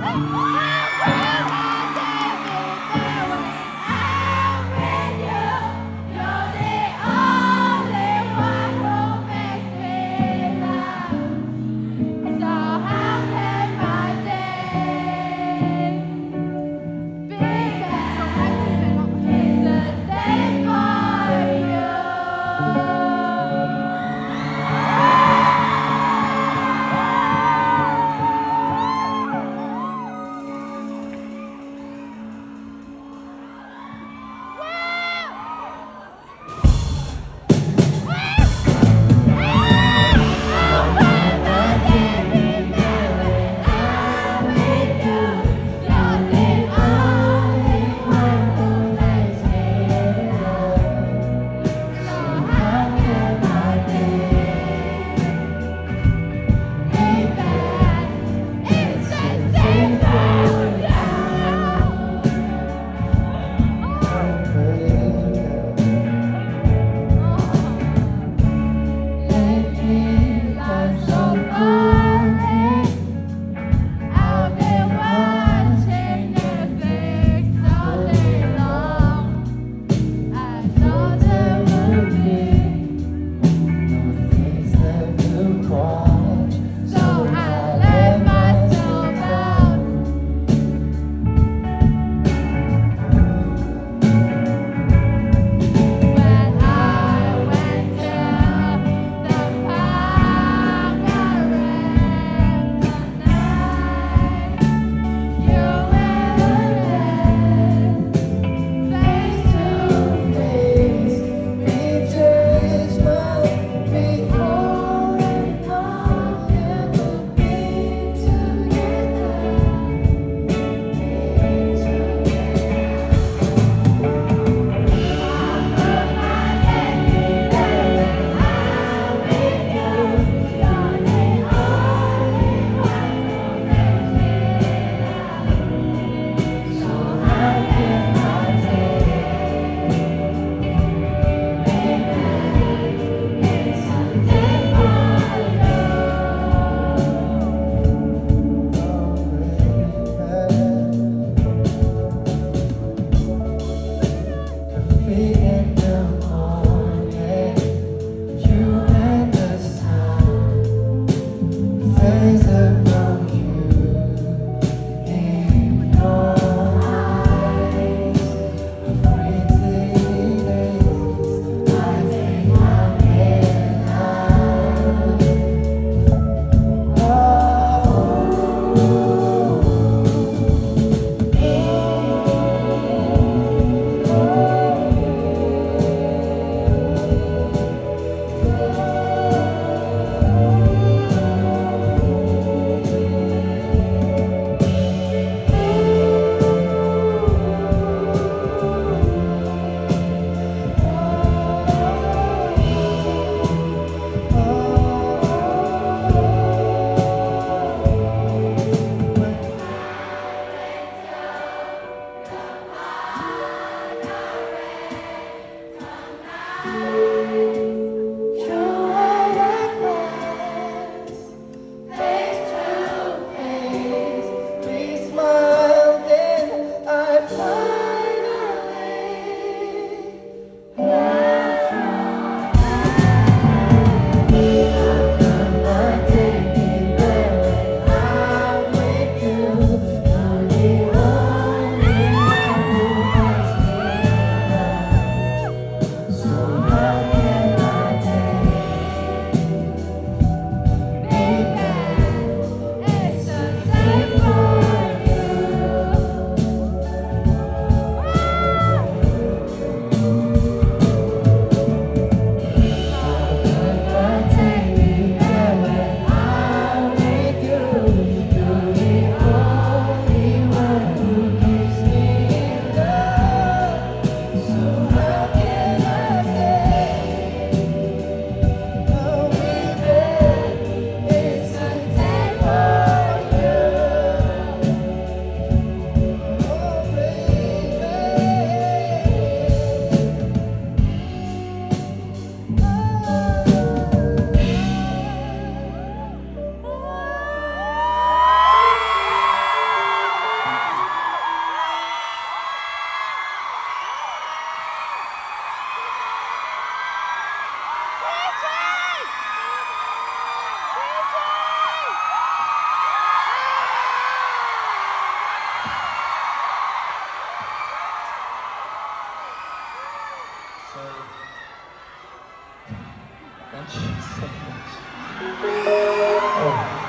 Ah!